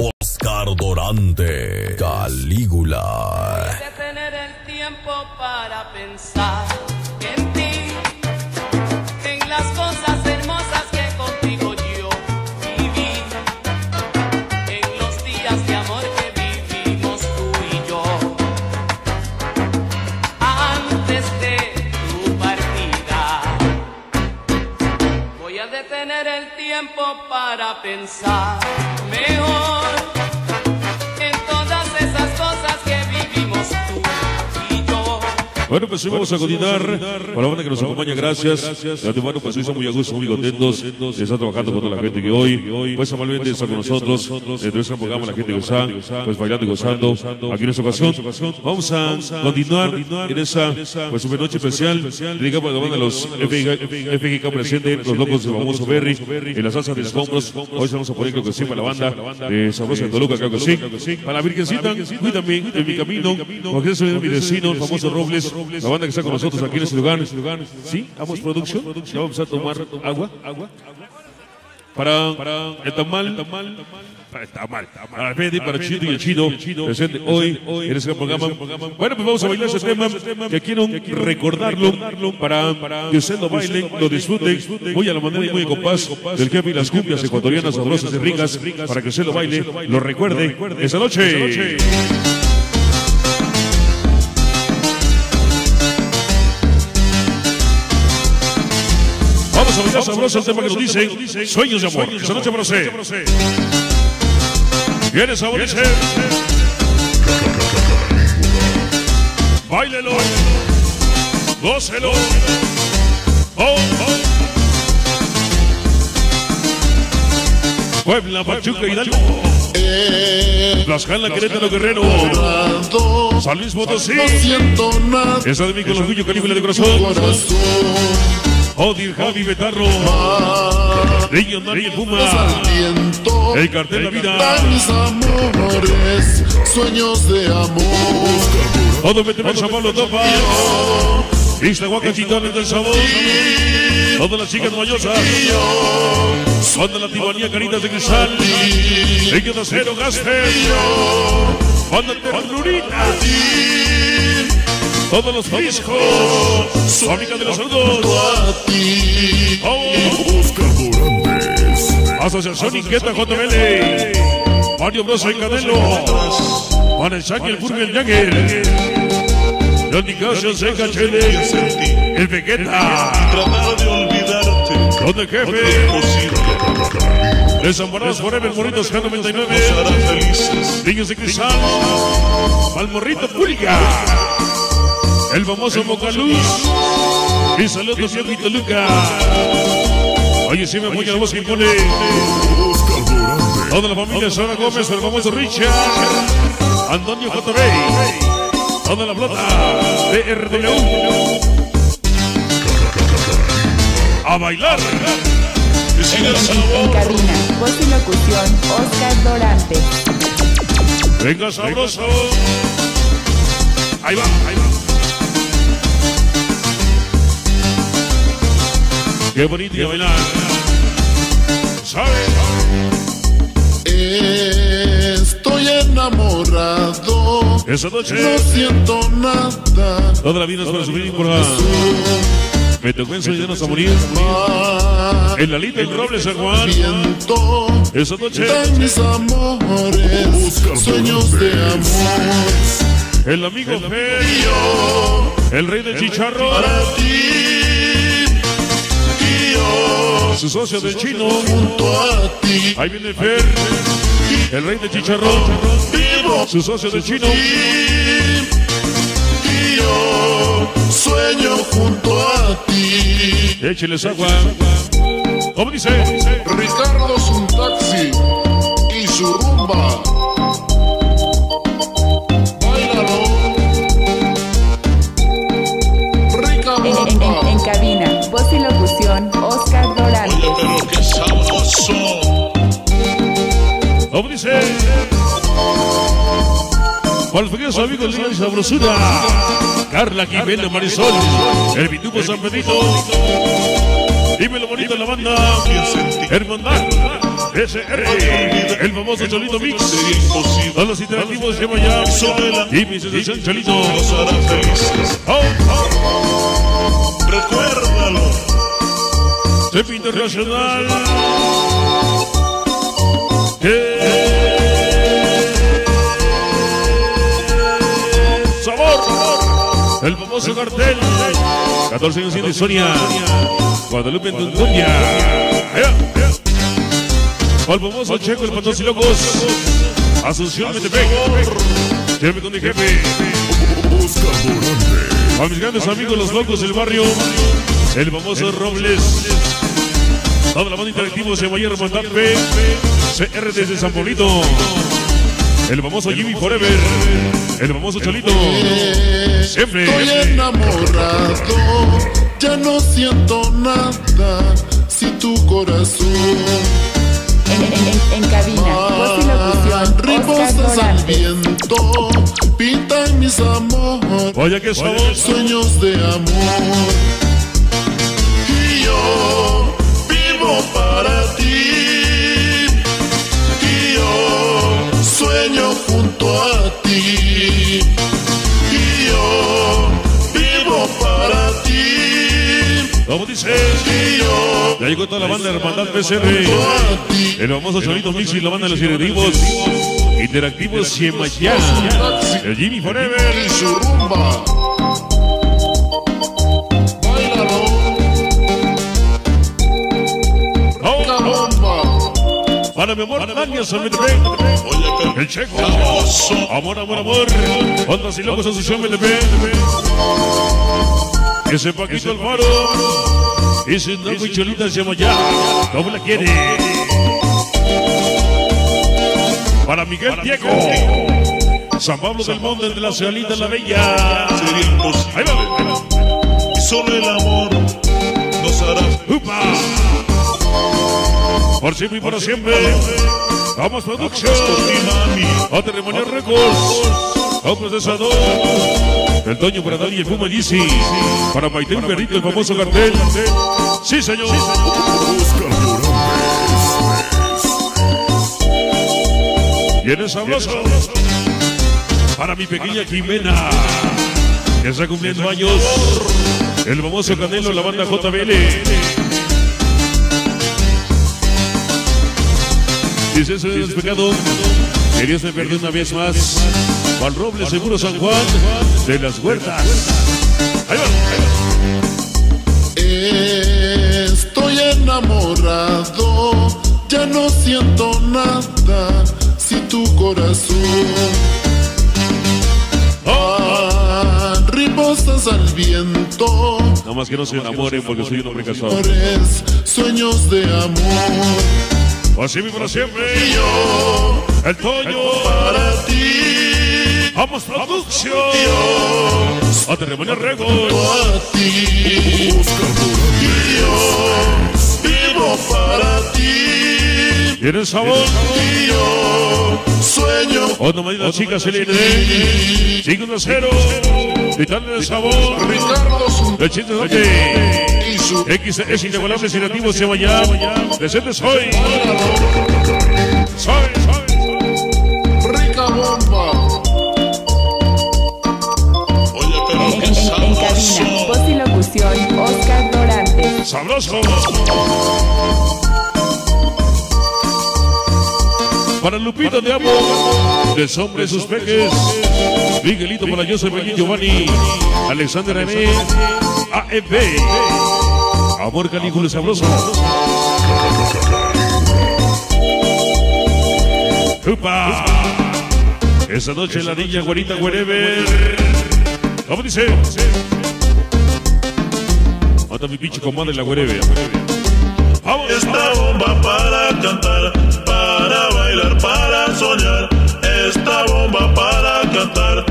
Oscar Dorante, Calígula. de tener el tiempo para pensar en ti, en las cosas hermosas que contigo yo viví, en los días de amor que vivimos tú y yo. Antes de tu partida, voy a detener el tiempo para pensar Bueno, pues hoy vamos a continuar con la banda que nos acompaña, gracias. De antemano, pues hoy estamos muy a gusto, muy contentos. de estar trabajando con toda la gente que hoy, pues amablemente está con nosotros. Dentro de este programa, la gente que está, pues bailando y gozando. Aquí en esta ocasión, vamos a continuar en esa, pues super noche especial. Dedicamos a la banda de los FGK presente, los locos del famoso Berry, en la salsa de escombros. Hoy vamos a poner, creo que sí, para la banda de Sabrosa de Toluca, creo que sí. Para la Virgencita, y también en mi camino, porque es mi vecino, el famoso Robles, la banda que está con nosotros aquí en este lugar. Sí, Amos Production. Ya vamos a tomar agua. Para, para el tamal. Tamal. Para Fede, para Chito y el Chino. Presente hoy en este programa. Bueno, pues vamos a bailar ese tema. Que quiero recordarlo para que usted lo baile, lo disfrute. Muy a la manera y muy en compás del jefe y las cumbias ecuatorianas sabrosas y ricas. Para que usted lo baile, lo recuerde esa noche. Sabroso el tema que nos dice Sueños de amor. Esa noche para usted. Viene saborice. Báilelo. Gócelo. Oh, oh. Puebla, Pachuca, Hidalgo. Tlaxcala, Querétaro, Guerrero. San Luis Potosí. Esa de mí con orgullo, Calígula de corazón. Odir, Javi, Betarro. Niño, Daniel Puma. El cartel de vida. mis amores, sueños de amor. Todo vete el sabor lo topa. Vista Huaca Chitón del sabor. Todas las chicas mayosas. Cuando la tibanía caritas de cristal. Ellos de acero gaste. Cuando ternurita. Todos los discos. Fábrica de los saludos. Oh. Asociación Inquieta JML. Mario Bros y Canelo. El Shaki, el Burger, el Jagger. Los Nicasio, Seca. El Vegeta. Trataba de olvidarte. Don el jefe. Desamparados Forever, Moritos K99. Harán felices. Niños de Cristal. Palmorrito Pública. El famoso Mocaluz. Y saludos, Diego y Toluca. Oye, si me apoya la voz que impone. Toda la familia Sara Gómez, el famoso Richard. Antonio J. Rey. Toda la flota de RW. A bailar. Y sin el En cabina, voz y locución, Oscar Dorante. Venga, sabroso. Ahí va, ahí va. Qué bonito y bailar. ¿Sabe? Estoy enamorado. Esa noche. No siento nada. Toda la vida es para sufrir y por nada. Me tocó enseñarnos a morir. En la lita del roble San Juan. Esa noche. Dan mis amores. Sueños de amor. El amigo Fer. El rey del chicharro. Para ti. Su socio del chino. Junto a ti. Ahí viene Fer. El rey del chicharro. Vivo. Su socio del chino. Y yo sueño junto a ti. Écheles agua. ¿Cómo dice? Ricardo es un taxi y su rumba. ¿Cómo dice? Para los pequeños amigos de la sabrosura. Carla Jimena Marisol. El Pitupo San Pedrito. Dímelo bonito la banda. Hermandad. SR, el famoso Cholito Mix. Todos los interactivos llevan ya. Sobre la- Y mi sensación Cholito. Oh, oh. Recuérdalo. Chef Internacional. ¡Qué El famoso cartel. 14 años de Sonia. Guadalupe Tunduña. El famoso Checo, el Patos y Locos. Asunción Metepec. Llévame con mi jefe. A mis grandes amigos, los locos del barrio. El famoso Robles. Toda la banda interactivo se vaya a. CR desde San Paulito. El famoso Jimmy Forever. El famoso Cholito. Siempre. Estoy enamorado, ya no siento nada si tu corazón En, en- en- cabina, voz y locución, Oscar Ribosas al viento, pintan mis amores, Vaya que sabor. sueños de amor. Como dice. Ya llegó toda la banda de Hermandad PCR. El famoso Cholito Mix y la banda de los interactivos. Interactivos Ciemaya. El Jimmy Forever. y su rumba. Para mi amor. Oye, El Checo. Amor, amor, amor. Ondas y locos Asunción Metepec. Ese Paquito Alfaro. Ese Naco y Cholita se llama ya. ¿Cómo la quiere? Para Miguel Diego. San Pablo del Monte entre la Cialita la Bella. Ahí va. Y solo el amor nos hará ¡Upa! Por siempre y para siempre. Vamos mami. A Terremonia Records. A procesador. El Toño para Dani y el Puma Lisi. Para Maite y Perrito, el famoso cartel. Sí, señor. Y eres sabroso. Para mi pequeña Jimena. Que está cumpliendo años. El famoso Canelo, la banda JBL. Dice ese despegado. Que Dios me perdió una vez más. Juan Robles, Seguro San Juan, de las Huertas. Ahí va, ahí Estoy enamorado, ya no siento nada si tu corazón va. ah, ribosas al viento, Nada más que no se enamoren porque soy un hombre casado. sueños de amor. Así mismo para siempre. Y yo El Toño. para ti, Vamos, producción. A Terremonia Records. a ti. Y yo vivo para ti, ¿Tienen sabor? yo sueño Otra medida chica se le Cinco de cero. Titán de sabor. Ricardo Sun- El chiste de su X es inigualable, sin nativo se llama ya. Presente soy. Soy, soy. Sabroso. Para Lupito de Amo, de Sombra y sus peques. Miguelito para soy Pequín Giovanni. Alexander M. AEB. Amor Calígula Sabroso. ¡Upa! Esa noche la niña güerita wherever. ¿Cómo dice? Mata mi pinche comadre la wherever. ¡Vamos! Esta bomba para cantar, para bailar, para soñar. Esta bomba para cantar,